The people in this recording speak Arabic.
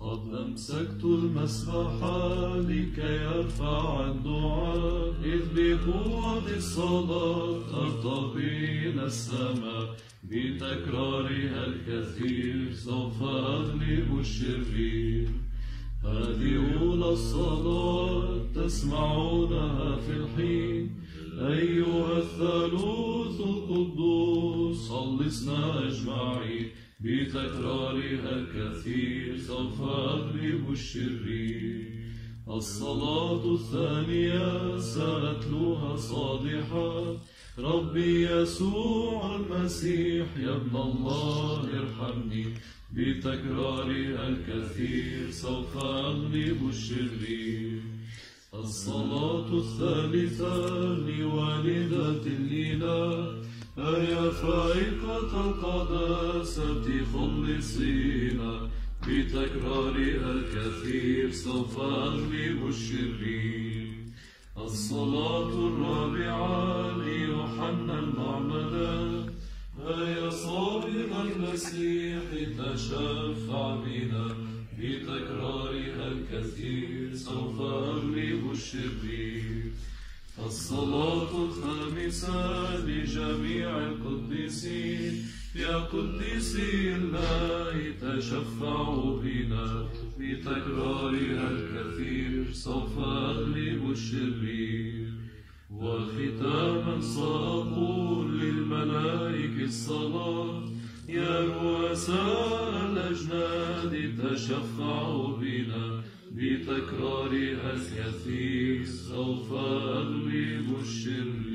قد أمسكت المسبحة لكي أرفع الدعاء إذ بقوة الصلاة أرتقي إلى السماء. بتكرارها الكثير سوف أغلب الشرير. هذه أولى الصلاة تسمعونها في الحين. أيها الثالوث القدوس خلصنا أجمعين بتكرارها الكثير سوف أغلب الشرير الصلاة الثانية سأتلوها صادحة ربي يسوع المسيح يا ابن الله ارحمني بتكرارها الكثير سوف أغلب الشرير الصلاة الثالثة لوالدة الإله أيا فائقة القداسة خلصينا بتكرارها الكثير سوف أغلب الشرير الصلاة الرابعة ليوحنا المعمدان أيا صابغ المسيح تشفع بنا بتكرارها الكثير سوف أغلب الشرير الصلاة الخامسة لجميع القديسين. يا قديسي الله تشفعوا بنا بتكرارها الكثير سوف أغلب الشرير. وختاما سأقول للملائكة الصلاة يا رؤساء الأجناد تشفعوا بنا بتكرارها الكثير سوف أغلب الشرير